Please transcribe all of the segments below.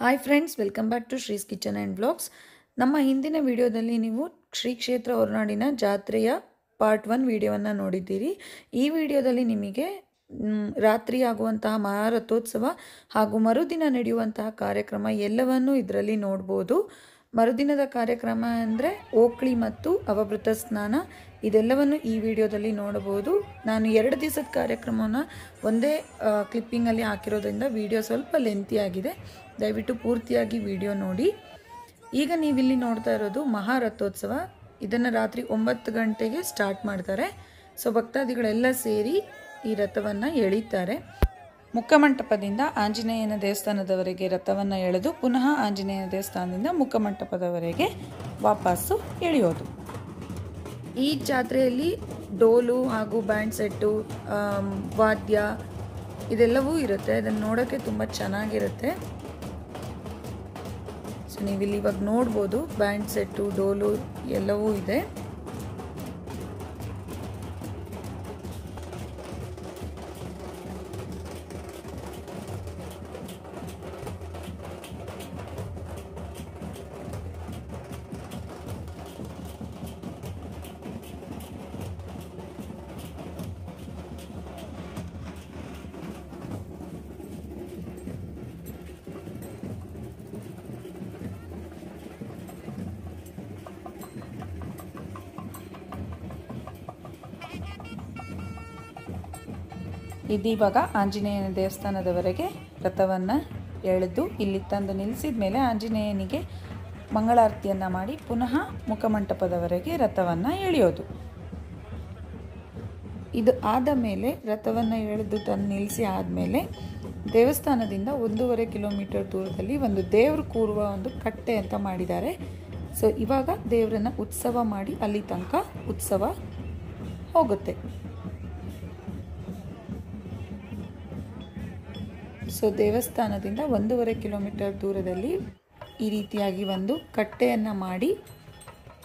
Hi friends welcome back to Shree's kitchen and blogs ನಮ್ಮ ಹಿಂದಿನ ವಿಡಿಯೋದಲ್ಲಿ ನೀವು ಶ್ರೀ ಕ್ಷೇತ್ರ ಹೊರನಾಡಿನ ಜಾತ್ರೆಯ ಪಾರ್ಟ್ ಒನ್ ವಿಡಿಯೋವನ್ನು ನೋಡಿದ್ದೀರಿ. ಈ ವಿಡಿಯೋದಲ್ಲಿ ನಿಮಗೆ ರಾತ್ರಿ ಆಗುವಂತಹ ಮಹಾರಥೋತ್ಸವ ಹಾಗೂ ಮರುದಿನ ನಡೆಯುವಂತಹ ಕಾರ್ಯಕ್ರಮ ಎಲ್ಲವನ್ನೂ ಇದರಲ್ಲಿ ನೋಡ್ಬೋದು. ಮರುದಿನದ ಕಾರ್ಯಕ್ರಮ ಅಂದರೆ ಓಕ್ಳಿ ಮತ್ತು ಅವಭೃತ ಸ್ನಾನ. ಇದೆಲ್ಲವನ್ನು ಈ ವಿಡಿಯೋದಲ್ಲಿ ನೋಡಬಹುದು. ನಾನು ಎರಡು ದಿವಸದ ಕಾರ್ಯಕ್ರಮವನ್ನು ಒಂದೇ ಕ್ಲಿಪ್ಪಿಂಗಲ್ಲಿ ಹಾಕಿರೋದ್ರಿಂದ ವಿಡಿಯೋ ಸ್ವಲ್ಪ ಲೆಂತಿಯಾಗಿದೆ ದಯವಿಟ್ಟು ಪೂರ್ತಿಯಾಗಿ ವಿಡಿಯೋ ನೋಡಿ. ಈಗ ನೀವಿಲ್ಲಿ ನೋಡ್ತಾ ಇರೋದು ಮಹಾರಥೋತ್ಸವ. ಇದನ್ನು ರಾತ್ರಿ ಒಂಬತ್ತು ಗಂಟೆಗೆ ಸ್ಟಾರ್ಟ್ ಮಾಡ್ತಾರೆ. ಸೊ ಭಕ್ತಾದಿಗಳೆಲ್ಲ ಸೇರಿ ಈ ರಥವನ್ನು ಎಳೀತಾರೆ. ಮುಖಮಂಟಪದಿಂದ ಆಂಜನೇಯನ ದೇವಸ್ಥಾನದವರೆಗೆ ರಥವನ್ನು ಎಳೆದು ಪುನಃ ಆಂಜನೇಯನ ದೇವಸ್ಥಾನದಿಂದ ಮುಖಮಂಟಪದವರೆಗೆ ವಾಪಸ್ಸು ಎಳೆಯೋದು. ಈ ಜಾತ್ರೆಯಲ್ಲಿ ಡೋಲು ಹಾಗೂ ಬ್ಯಾಂಡ್ ಸೆಟ್ಟು ವಾದ್ಯ ಇದೆಲ್ಲವೂ ಇರುತ್ತೆ. ಅದನ್ನು ನೋಡೋಕ್ಕೆ ತುಂಬ ಚೆನ್ನಾಗಿರುತ್ತೆ. ಸೊ, ನೀವಿಲ್ಲಿ ಇವಾಗ ನೋಡ್ಬೋದು ಬ್ಯಾಂಡ್ ಸೆಟ್ಟು, ಡೋಲು ಎಲ್ಲವೂ ಇದೆ. ಇದೀವಾಗ ಆಂಜನೇಯನ ದೇವಸ್ಥಾನದವರೆಗೆ ರಥವನ್ನು ಎಳೆದು ಇಲ್ಲಿ ತಂದು ನಿಲ್ಲಿಸಿದ ಮೇಲೆ ಆಂಜನೇಯನಿಗೆ ಮಂಗಳಾರತಿಯನ್ನು ಮಾಡಿ ಪುನಃ ಮುಖಮಂಟಪದವರೆಗೆ ರಥವನ್ನು ಎಳೆಯೋದು. ಇದು ಆದ ಮೇಲೆ ರಥವನ್ನು ಎಳೆದು ತಂದು ನಿಲ್ಲಿಸಿ ಆದಮೇಲೆ ದೇವಸ್ಥಾನದಿಂದ ಒಂದೂವರೆ ಕಿಲೋಮೀಟರ್ ದೂರದಲ್ಲಿ ಒಂದು ದೇವರು ಕೂರುವ ಒಂದು ಕಟ್ಟೆ ಅಂತ ಮಾಡಿದ್ದಾರೆ. ಸೊ ಇವಾಗ ದೇವರನ್ನು ಉತ್ಸವ ಮಾಡಿ ಅಲ್ಲಿ ತನಕ ಉತ್ಸವ ಹೋಗುತ್ತೆ. ಸೊ ದೇವಸ್ಥಾನದಿಂದ ಒಂದೂವರೆ ಕಿಲೋಮೀಟರ್ ದೂರದಲ್ಲಿ ಈ ರೀತಿಯಾಗಿ ಒಂದು ಕಟ್ಟೆಯನ್ನು ಮಾಡಿ,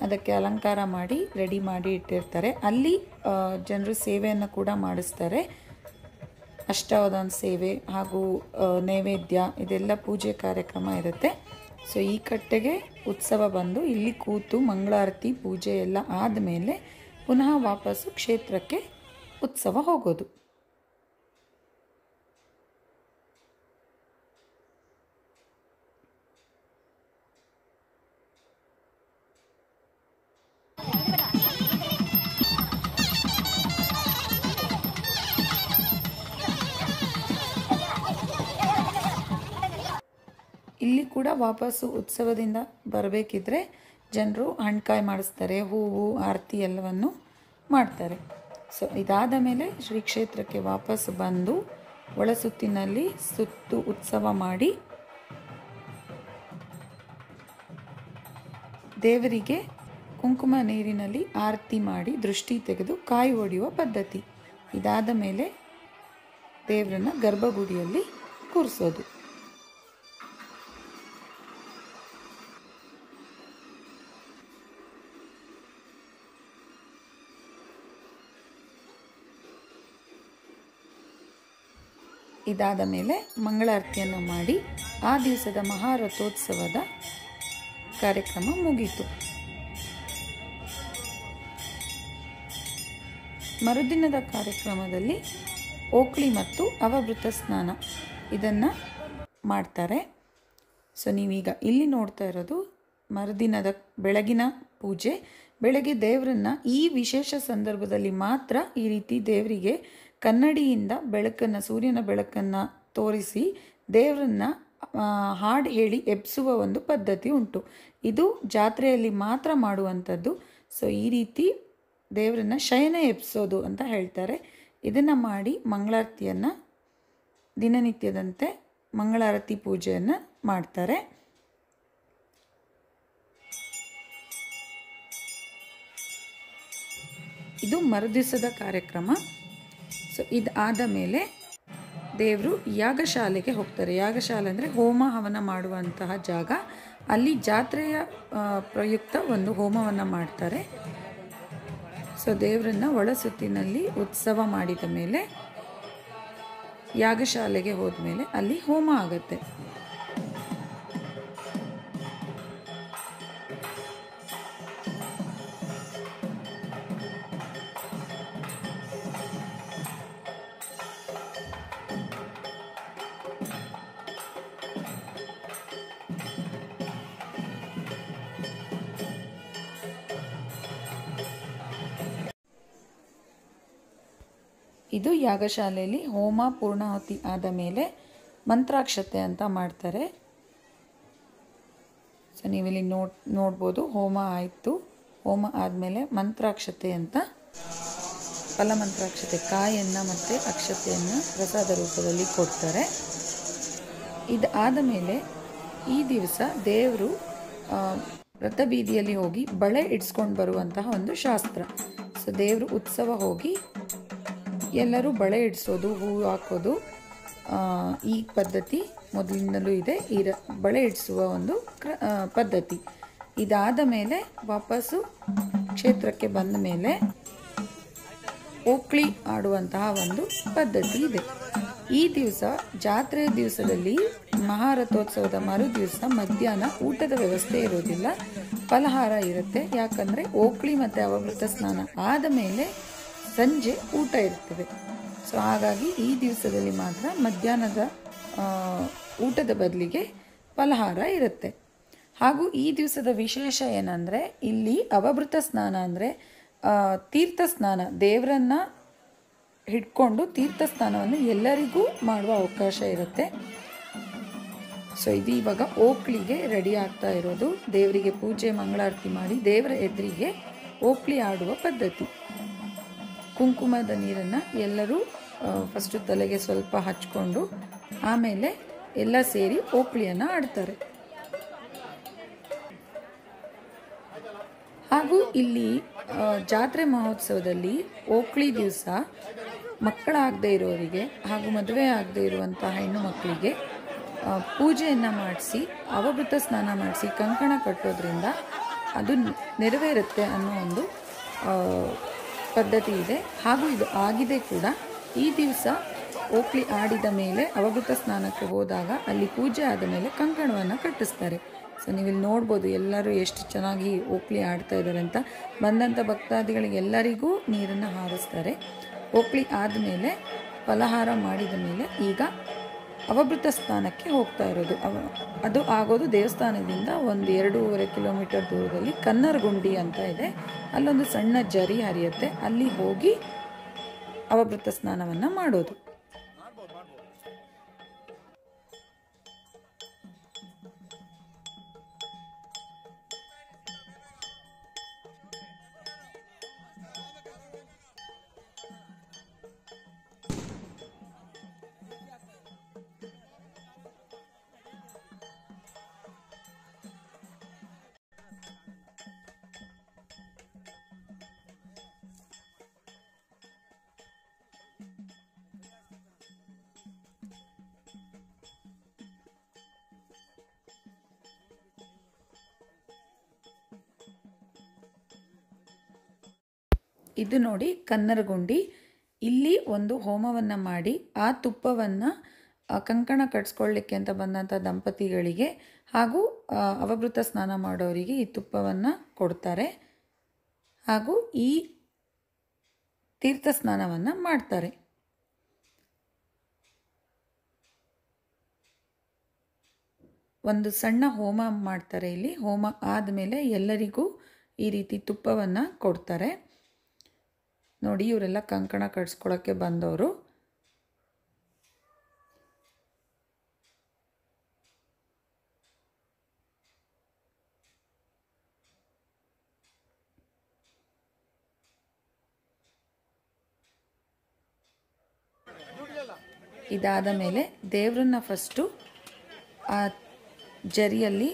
ಅದಕ್ಕೆ ಅಲಂಕಾರ ಮಾಡಿ, ರೆಡಿ ಮಾಡಿ ಇಟ್ಟಿರ್ತಾರೆ. ಅಲ್ಲಿ ಜನರು ಸೇವೆಯನ್ನು ಕೂಡ ಮಾಡಿಸ್ತಾರೆ. ಅಷ್ಟಾವಧಾನ ಸೇವೆ ಹಾಗೂ ನೈವೇದ್ಯ, ಇದೆಲ್ಲ ಪೂಜೆ ಕಾರ್ಯಕ್ರಮ ಇರುತ್ತೆ. ಸೊ ಈ ಕಟ್ಟೆಗೆ ಉತ್ಸವ ಬಂದು ಇಲ್ಲಿ ಕೂತು ಮಂಗಳಾರತಿ, ಪೂಜೆ ಎಲ್ಲ ಆದಮೇಲೆ ಪುನಃ ವಾಪಸ್ಸು ಕ್ಷೇತ್ರಕ್ಕೆ ಉತ್ಸವ ಹೋಗೋದು. ಇಲ್ಲಿ ಕೂಡ ವಾಪಸ್ಸು ಉತ್ಸವದಿಂದ ಬರಬೇಕಿದ್ರೆ ಜನರು ಹಣ್ಕಾಯಿ ಮಾಡಿಸ್ತಾರೆ ಹೂವು ಆರತಿ ಎಲ್ಲವನ್ನು ಮಾಡ್ತಾರೆ. ಸೊ ಇದಾದ ಮೇಲೆ ಶ್ರೀ ಕ್ಷೇತ್ರಕ್ಕೆ ವಾಪಸ್ ಬಂದು ಒಳಸುತ್ತಿನಲ್ಲಿ ಸುತ್ತು ಉತ್ಸವ ಮಾಡಿ ದೇವರಿಗೆ ಕುಂಕುಮ ನೀರಿನಲ್ಲಿ ಆರತಿ ಮಾಡಿ ದೃಷ್ಟಿ ತೆಗೆದು ಕಾಯಿ ಒಡೆಯುವ ಪದ್ಧತಿ. ಇದಾದ ಮೇಲೆ ದೇವರನ್ನ ಗರ್ಭಗುಡಿಯಲ್ಲಿ ಕೂರಿಸೋದು. ಇದಾದ ಮೇಲೆ ಮಂಗಳಾರತಿಯನ್ನು ಮಾಡಿ ಆ ದಿವಸದ ಮಹಾರಥೋತ್ಸವದ ಕಾರ್ಯಕ್ರಮ ಮುಗೀತು. ಮರುದಿನದ ಕಾರ್ಯಕ್ರಮದಲ್ಲಿ ಓಕ್ಳಿ ಮತ್ತು ಅವಭೃತ ಸ್ನಾನ. ಇದನ್ನು ಮಾಡ್ತಾರೆ. ಸೊ, ನೀವೀಗ ಇಲ್ಲಿ ನೋಡ್ತಾ ಇರೋದು ಮರುದಿನದ ಬೆಳಗಿನ ಪೂಜೆ. ಬೆಳಗ್ಗೆ ದೇವರನ್ನ ಈ ವಿಶೇಷ ಸಂದರ್ಭದಲ್ಲಿ ಮಾತ್ರ ಈ ರೀತಿ ದೇವರಿಗೆ ಕನ್ನಡಿಯಿಂದ ಬೆಳಕನ್ನು, ಸೂರ್ಯನ ಬೆಳಕನ್ನು ತೋರಿಸಿ ದೇವರನ್ನ ಹಾಡು ಹೇಳಿ ಎಬ್ಸುವ ಒಂದು ಪದ್ಧತಿ ಉಂಟು. ಇದು ಜಾತ್ರೆಯಲ್ಲಿ ಮಾತ್ರ ಮಾಡುವಂಥದ್ದು. ಸೊ ಈ ರೀತಿ ದೇವರನ್ನ ಶಯನ ಎಬ್ಸೋದು ಅಂತ ಹೇಳ್ತಾರೆ. ಇದನ್ನು ಮಾಡಿ ಮಂಗಳಾರತಿಯನ್ನು, ದಿನನಿತ್ಯದಂತೆ ಮಂಗಳಾರತಿ ಪೂಜೆಯನ್ನು ಮಾಡ್ತಾರೆ. ಇದು ಮರುದಿವಸದ ಕಾರ್ಯಕ್ರಮ. ಸೊ ಇದು ಆದ ಮೇಲೆ ದೇವರು ಯಾಗಶಾಲೆಗೆ ಹೋಗ್ತಾರೆ. ಯಾಗಶಾಲೆ ಅಂದರೆ ಹೋಮ ಹವನ ಮಾಡುವಂತಹ ಜಾಗ. ಅಲ್ಲಿ ಜಾತ್ರೆಯ ಪ್ರಯುಕ್ತ ಒಂದು ಹೋಮವನ್ನು ಮಾಡ್ತಾರೆ. ಸೊ ದೇವರನ್ನು ಒಳ ಸುತ್ತಿನಲ್ಲಿ ಉತ್ಸವ ಮಾಡಿದ ಮೇಲೆ, ಯಾಗಶಾಲೆಗೆ ಹೋದ ಮೇಲೆ ಅಲ್ಲಿ ಹೋಮ ಆಗುತ್ತೆ. ಇದು ಯಾಗಶಾಲೆಯಲ್ಲಿ ಹೋಮ ಪೂರ್ಣಾಹುತಿ ಆದ ಮೇಲೆ ಮಂತ್ರಾಕ್ಷತೆ ಅಂತ ಮಾಡ್ತಾರೆ. ಸೊ ನೀವಿಲ್ಲಿ ನೋಡ್, ನೋಡ್ಬೋದು, ಹೋಮ ಆಯಿತು. ಹೋಮ ಆದಮೇಲೆ ಮಂತ್ರಾಕ್ಷತೆ ಅಂತ. ಫಲಮಂತ್ರಾಕ್ಷತೆ ಕಾಯನ್ನು ಮತ್ತು ಅಕ್ಷತೆಯನ್ನು ಪ್ರಸಾದ ರೂಪದಲ್ಲಿ ಕೊಡ್ತಾರೆ. ಇದಾದ ಮೇಲೆ ಈ ದಿವಸ ದೇವರು ರಥಬೀದಿಯಲ್ಲಿ ಹೋಗಿ ಬಳೆ ಇಡ್ಸ್ಕೊಂಡು ಬರುವಂತಹ ಒಂದು ಶಾಸ್ತ್ರ. ಸೊ ದೇವರು ಉತ್ಸವ ಹೋಗಿ ಎಲ್ಲರೂ ಬಳೆ ಇಡಿಸೋದು ಹೂ ಹಾಕೋದು ಈ ಪದ್ಧತಿ ಮೊದಲಿಂದಲೂ ಇದೆ. ಈ ರ ಬಳೆ ಇಡಿಸುವ ಒಂದು ಕ್ರ ಪದ್ಧತಿ. ಇದಾದ ಮೇಲೆ ವಾಪಸ್ಸು ಕ್ಷೇತ್ರಕ್ಕೆ ಬಂದ ಮೇಲೆ ಓಕ್ಳಿ ಆಡುವಂತಹ ಒಂದು ಪದ್ಧತಿ ಇದೆ. ಈ ದಿವಸ ಜಾತ್ರೆಯ ದಿವಸದಲ್ಲಿ ಮಹಾರಥೋತ್ಸವದ ಮರು ದಿವಸ ಮಧ್ಯಾಹ್ನ ಊಟದ ವ್ಯವಸ್ಥೆ ಇರೋದಿಲ್ಲ. ಫಲಹಾರ ಇರುತ್ತೆ. ಯಾಕಂದರೆ ಓಕ್ಳಿ ಮತ್ತು ಅವಭೃತ ಸ್ನಾನ ಆದ ಮೇಲೆ ಸಂಜೆ ಊಟ ಇರ್ತದೆ. ಸೊ ಹಾಗಾಗಿ ಈ ದಿವಸದಲ್ಲಿ ಮಾತ್ರ ಮಧ್ಯಾಹ್ನದ ಊಟದ ಬದಲಿಗೆ ಫಲಹಾರ ಇರುತ್ತೆ. ಹಾಗೂ ಈ ದಿವಸದ ವಿಶೇಷ ಏನಂದರೆ, ಇಲ್ಲಿ ಅವಭೃತ ಸ್ನಾನ ಅಂದರೆ ತೀರ್ಥ ಸ್ನಾನ, ದೇವರನ್ನು ಹಿಡ್ಕೊಂಡು ತೀರ್ಥ ಸ್ನಾನವನ್ನು ಎಲ್ಲರಿಗೂ ಮಾಡುವ ಅವಕಾಶ ಇರುತ್ತೆ. ಸೊ ಇದು ಇವಾಗ ಓಕ್ಳಿಗೆ ರೆಡಿ ಆಗ್ತಾ ಇರೋದು. ದೇವರಿಗೆ ಪೂಜೆ, ಮಂಗಳಾರತಿ ಮಾಡಿ ದೇವರ ಎದುರಿಗೆ ಓಕ್ಳಿ ಆಡುವ ಪದ್ಧತಿ. ಕುಂಕುಮದ ನೀರನ್ನು ಎಲ್ಲರೂ ಫಸ್ಟು ತಲೆಗೆ ಸ್ವಲ್ಪ ಹಚ್ಕೊಂಡು, ಆಮೇಲೆ ಎಲ್ಲ ಸೇರಿ ಓಕ್ಳಿಯನ್ನು ಆಡ್ತಾರೆ. ಹಾಗೂ ಇಲ್ಲಿ ಜಾತ್ರೆ ಮಹೋತ್ಸವದಲ್ಲಿ ಓಕ್ಳಿ ದಿವಸ ಮಕ್ಕಳಾಗದೇ ಇರೋರಿಗೆ ಹಾಗೂ ಮದುವೆ ಆಗದೇ ಇರುವಂಥ ಹೆಣ್ಣು ಮಕ್ಕಳಿಗೆ ಪೂಜೆಯನ್ನು ಮಾಡಿಸಿ ಅವಭೃತ ಸ್ನಾನ ಮಾಡಿಸಿ ಕಂಕಣ ಕಟ್ಟೋದ್ರಿಂದ ಅದು ನೆರವೇರುತ್ತೆ ಅನ್ನೋ ಒಂದು ಪದ್ಧತಿ ಇದೆ. ಹಾಗೂ ಇದು ಆಗಿದೆ ಕೂಡ. ಈ ದಿವಸ ಓಕ್ಲಿ ಆಡಿದ ಮೇಲೆ ಅವಭೃತ ಸ್ನಾನಕ್ಕೆ ಹೋದಾಗ ಅಲ್ಲಿ ಪೂಜೆ ಆದ ಮೇಲೆ ಕಂಕಣವನ್ನು ಕಟ್ಟಿಸ್ತಾರೆ. ಸೊ, ನೀವಿಲ್ಲಿ ನೋಡ್ಬೋದು ಎಲ್ಲರೂ ಎಷ್ಟು ಚೆನ್ನಾಗಿ ಓಕ್ಲಿ ಆಡ್ತಾ ಇದ್ದಾರೆ ಅಂತ. ಬಂದಂಥ ಭಕ್ತಾದಿಗಳಿಗೆಲ್ಲರಿಗೂ ನೀರನ್ನು ಹಾರಿಸ್ತಾರೆ. ಓಕ್ಲಿ ಆದಮೇಲೆ ಫಲಹಾರ ಮಾಡಿದ ಮೇಲೆ ಈಗ ಅವಭೃತ ಸ್ಥಾನಕ್ಕೆ ಹೋಗ್ತಾ ಇರೋದು. ಅವ, ಅದು ಆಗೋದು ದೇವಸ್ಥಾನದಿಂದ ಒಂದು ಎರಡೂವರೆ ಕಿಲೋಮೀಟರ್ ದೂರದಲ್ಲಿ ಕನ್ನರ್ಗುಂಡಿ ಅಂತ ಇದೆ. ಅಲ್ಲೊಂದು ಸಣ್ಣ ಜರಿ ಹರಿಯುತ್ತೆ. ಅಲ್ಲಿ ಹೋಗಿ ಅವಭೃತ ಸ್ನಾನವನ್ನು ಮಾಡೋದು. ಇದು ನೋಡಿ ಕನ್ನರಗುಂಡಿ ಇಲ್ಲಿ ಒಂದು ಹೋಮವನ್ನು ಮಾಡಿ, ಆ ತುಪ್ಪವನ್ನು ಕಂಕಣ ಕಟ್ಸ್ಕೊಳ್ಳಿಕ್ಕೆ ಅಂತ ಬಂದಂಥ ದಂಪತಿಗಳಿಗೆ ಹಾಗೂ ಅವಭೃತ ಸ್ನಾನ ಮಾಡೋರಿಗೆ ಈ ತುಪ್ಪವನ್ನು ಕೊಡ್ತಾರೆ. ಹಾಗೂ ಈ ತೀರ್ಥ ಸ್ನಾನವನ್ನು ಮಾಡ್ತಾರೆ. ಒಂದು ಸಣ್ಣ ಹೋಮ ಮಾಡ್ತಾರೆ ಇಲ್ಲಿ. ಹೋಮ ಆದಮೇಲೆ ಎಲ್ಲರಿಗೂ ಈ ರೀತಿ ತುಪ್ಪವನ್ನು ಕೊಡ್ತಾರೆ. ನೋಡಿ ಇವರೆಲ್ಲ ಕಂಕಣ ಕಟ್ಸ್ಕೊಳ್ಳೋಕ್ಕೆ ಬಂದವರು. ಇದಾದ ಮೇಲೆ ದೇವರನ್ನ ಫಸ್ಟು ಆ ಜರಿಯಲ್ಲಿ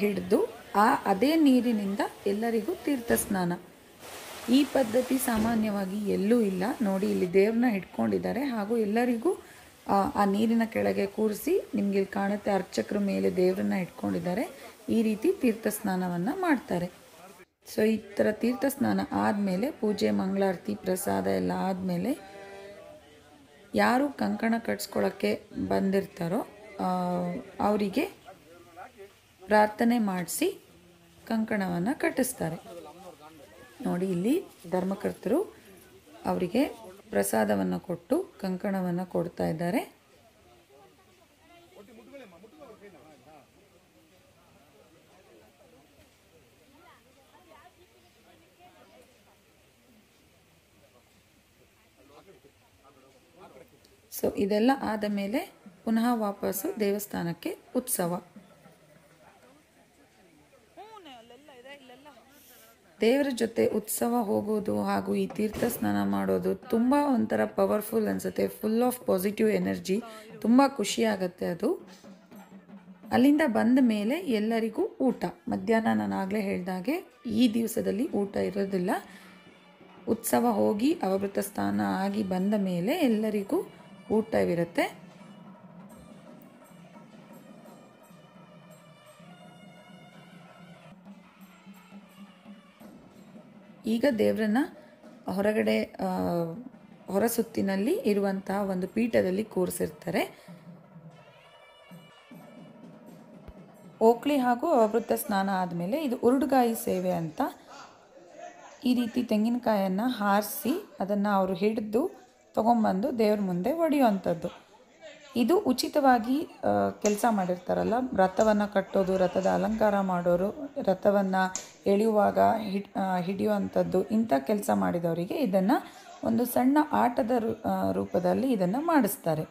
ಹಿಡಿದು ಆ ಅದೇ ನೀರಿನಿಂದ ಎಲ್ಲರಿಗೂ ತೀರ್ಥ ಸ್ನಾನ. ಈ ಪದ್ಧತಿ ಸಾಮಾನ್ಯವಾಗಿ ಎಲ್ಲೂ ಇಲ್ಲ. ನೋಡಿ ಇಲ್ಲಿ ದೇವ್ರನ್ನ ಇಟ್ಕೊಂಡಿದ್ದಾರೆ. ಹಾಗೂ ಎಲ್ಲರಿಗೂ ಆ, ನೀರಿನ ಕೆಳಗೆ ಕೂರಿಸಿ ನಿಮ್ಗೆ ಇಲ್ಲಿ ಕಾಣುತ್ತೆ ಅರ್ಚಕರ ಮೇಲೆ ದೇವರನ್ನ ಇಟ್ಕೊಂಡಿದ್ದಾರೆ. ಈ ರೀತಿ ತೀರ್ಥ ಸ್ನಾನವನ್ನು ಮಾಡ್ತಾರೆ. ಸೊ ಈ ಥರ ತೀರ್ಥ ಸ್ನಾನ ಆದಮೇಲೆ ಪೂಜೆ ಮಂಗಳಾರತಿ ಪ್ರಸಾದ ಎಲ್ಲ ಆದಮೇಲೆ ಯಾರು ಕಂಕಣ ಕಟ್ಸ್ಕೊಳ್ಳೋಕ್ಕೆ ಬಂದಿರ್ತಾರೋ ಅವರಿಗೆ ಪ್ರಾರ್ಥನೆ ಮಾಡಿಸಿ ಕಂಕಣವನ್ನು ಕಟ್ಟಿಸ್ತಾರೆ. ನೋಡಿ ಇಲ್ಲಿ ಧರ್ಮಕರ್ತರು ಅವರಿಗೆ ಪ್ರಸಾದವನ್ನು ಕೊಟ್ಟು ಕಂಕಣವನ್ನು ಕೊಡ್ತಾ ಇದ್ದಾರೆ. ಸೊ ಇದೆಲ್ಲ ಆದ ಮೇಲೆ ಪುನಃ ವಾಪಸ್ಸು ದೇವಸ್ಥಾನಕ್ಕೆ ಉತ್ಸವ. ದೇವರ ಜೊತೆ ಉತ್ಸವ ಹೋಗೋದು ಹಾಗೂ ಈ ತೀರ್ಥ ಸ್ನಾನ ಮಾಡೋದು ತುಂಬ ಒಂಥರ ಪವರ್ಫುಲ್ ಅನಿಸುತ್ತೆ. ಫುಲ್ ಆಫ್ ಪಾಸಿಟಿವ್ ಎನರ್ಜಿ ತುಂಬ ಖುಷಿಯಾಗತ್ತೆ ಅದು. ಅಲ್ಲಿಂದ ಬಂದ ಮೇಲೆ ಎಲ್ಲರಿಗೂ ಊಟ. ಮಧ್ಯಾಹ್ನ ನಾನು ಆಗಲೇ ಹೇಳಿದಾಗೆ ಈ ದಿವಸದಲ್ಲಿ ಊಟ ಇರೋದಿಲ್ಲ. ಉತ್ಸವ ಹೋಗಿ ಅವಭೃತ ಸ್ನಾನ ಆಗಿ ಬಂದ ಮೇಲೆ ಎಲ್ಲರಿಗೂ ಊಟವಿರುತ್ತೆ. ಈಗ ದೇವರನ್ನ ಹೊರಗಡೆ ಹೊರ ಹೊರಸುತ್ತಿನಲ್ಲಿ ಇರುವಂತಹ ಒಂದು ಪೀಠದಲ್ಲಿ ಕೂರಿಸಿರ್ತಾರೆ. ಓಕ್ಳಿ ಹಾಗೂ ಅವೃತ್ತ ಸ್ನಾನ ಆದಮೇಲೆ ಇದು ಉರುಡುಗಾಯಿ ಸೇವೆ ಅಂತ ಈ ರೀತಿ ತೆಂಗಿನಕಾಯನ್ನು ಹಾರಿಸಿ ಅದನ್ನು ಅವರು ಹಿಡಿದು ತೊಗೊಂಬಂದು ದೇವ್ರ ಮುಂದೆ ಒಡೆಯುವಂಥದ್ದು. ಇದು ಉಚಿತವಾಗಿ ಕೆಲಸ ಮಾಡಿರ್ತಾರಲ್ಲ, ರಥವನ್ನು ಕಟ್ಟೋದು, ರಥದ ಅಲಂಕಾರ ಮಾಡೋರು, ರಥವನ್ನು ಎಳೆಯುವಾಗ ಹಿಡ್ ಹಿಡಿಯುವಂಥದ್ದು ಇಂಥ ಕೆಲಸ ಮಾಡಿದವರಿಗೆ ಇದನ್ನು ಒಂದು ಸಣ್ಣ ಆಟದ ರೂಪದಲ್ಲಿ ಇದನ್ನು ಮಾಡಿಸ್ತಾರೆ.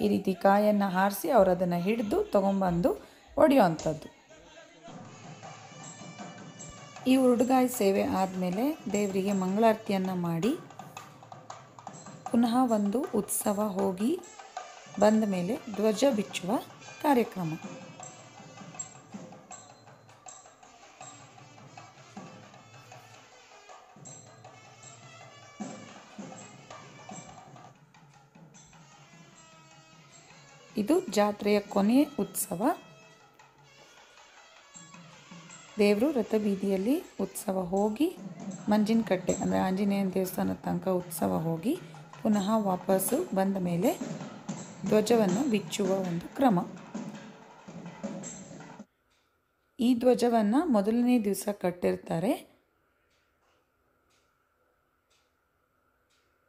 ಈ ರೀತಿ ಕಾಯನ್ನು ಹಾರಿಸಿ ಅವರು ಅದನ್ನು ಹಿಡಿದು ತೊಗೊಂಬಂದು ಒಡೆಯುವಂಥದ್ದು. ಈ ಉರುಡುಗಾಯಿ ಸೇವೆ ಆದಮೇಲೆ ದೇವರಿಗೆ ಮಂಗಳಾರತಿಯನ್ನು ಮಾಡಿ ಪುನಃ ಒಂದು ಉತ್ಸವ ಹೋಗಿ ಬಂದ ಮೇಲೆ ಧ್ವಜ ಬಿಚ್ಚುವ ಕಾರ್ಯಕ್ರಮ. ಇದು ಜಾತ್ರೆಯ ಕೊನೆಯ ಉತ್ಸವ. ದೇವರು ರಥಬೀದಿಯಲ್ಲಿ ಉತ್ಸವ ಹೋಗಿ, ಮಂಜಿನಕಟ್ಟೆ, ಅಂದರೆ ಆಂಜನೇಯನ ದೇವಸ್ಥಾನದ ತನಕ ಉತ್ಸವ ಹೋಗಿ, ಪುನಃ ವಾಪಸ್ಸು ಬಂದ ಮೇಲೆ ಧ್ವಜವನ್ನು ಬಿಚ್ಚುವ ಒಂದು ಕ್ರಮ. ಈ ಧ್ವಜವನ್ನು ಮೊದಲನೇ ದಿವಸ ಕಟ್ಟಿರ್ತಾರೆ.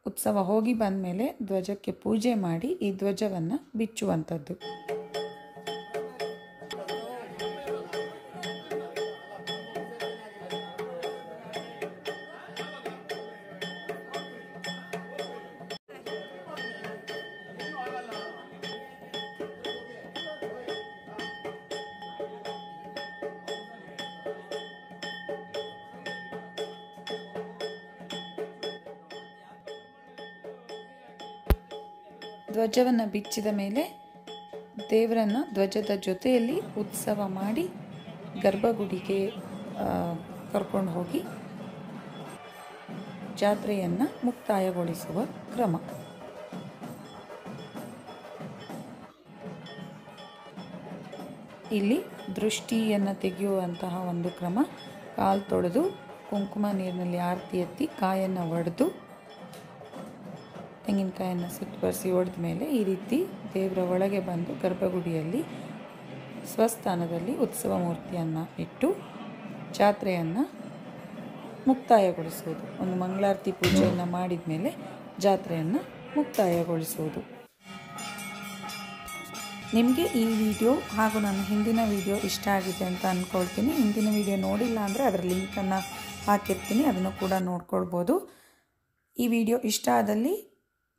ಉತ್ಸವ ಹೋಗಿ ಬಂದ ಮೇಲೆ ಧ್ವಜಕ್ಕೆ ಪೂಜೆ ಮಾಡಿ ಈ ಧ್ವಜವನ್ನು ಬಿಚ್ಚುವಂಥದ್ದು. ಧ್ವಜವನ್ನು ಬಿಚ್ಚಿದ ಮೇಲೆ ದೇವರನ್ನು ಧ್ವಜದ ಜೊತೆಯಲ್ಲಿ ಉತ್ಸವ ಮಾಡಿ ಗರ್ಭಗುಡಿಗೆ ಕರ್ಕೊಂಡು ಹೋಗಿ ಜಾತ್ರೆಯನ್ನು ಮುಕ್ತಾಯಗೊಳಿಸುವ ಕ್ರಮ. ಇಲ್ಲಿ ದೃಷ್ಟಿಯನ್ನು ತೆಗೆಯುವಂತಹ ಒಂದು ಕ್ರಮ. ಕಾಲು ತೊಳೆದು ಕುಂಕುಮ ನೀರಿನಲ್ಲಿ ಆರತಿ ಎತ್ತಿ ಕಾಯನ್ನು ಒಡೆದು ತೆಂಗಿನಕಾಯನ್ನು ಸುತ್ತುವರಿಸಿ ಒಡೆದ ಮೇಲೆ ಈ ರೀತಿ ದೇವರ ಒಳಗೆ ಬಂದು ಗರ್ಭಗುಡಿಯಲ್ಲಿ ಸ್ವಸ್ಥಾನದಲ್ಲಿ ಉತ್ಸವ ಮೂರ್ತಿಯನ್ನು ಇಟ್ಟು ಜಾತ್ರೆಯನ್ನು ಮುಕ್ತಾಯಗೊಳಿಸುವುದು. ಒಂದು ಮಂಗಳಾರತಿ ಪೂಜೆಯನ್ನು ಮಾಡಿದ ಮೇಲೆ ಜಾತ್ರೆಯನ್ನು ಮುಕ್ತಾಯಗೊಳಿಸುವುದು. ನಿಮಗೆ ಈ ವಿಡಿಯೋ ಹಾಗೂ ನನ್ನ ಹಿಂದಿನ ವಿಡಿಯೋ ಇಷ್ಟ ಆಗಿದೆ ಅಂತ ಅಂದ್ಕೊಳ್ತೀನಿ ಹಿಂದಿನ ವಿಡಿಯೋ ನೋಡಿಲ್ಲ ಅಂದರೆ ಅದರ ಲಿಂಕನ್ನು ಹಾಕಿರ್ತೀನಿ. ಅದನ್ನು ಕೂಡ ನೋಡ್ಕೊಳ್ಬೋದು. ಈ ವಿಡಿಯೋ ಇಷ್ಟ ಆದಲ್ಲಿ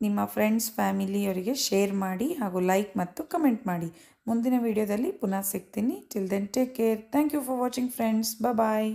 ನಿಮ್ಮ ಫ್ರೆಂಡ್ಸ್ ಫ್ಯಾಮಿಲಿಯವರಿಗೆ ಶೇರ್ ಮಾಡಿ ಹಾಗೂ ಲೈಕ್ ಮತ್ತು ಕಮೆಂಟ್ ಮಾಡಿ. ಮುಂದಿನ ವಿಡಿಯೋದಲ್ಲಿ ಪುನಃ ಸಿಗ್ತೀನಿ. Till then take care thank you for watching friends bye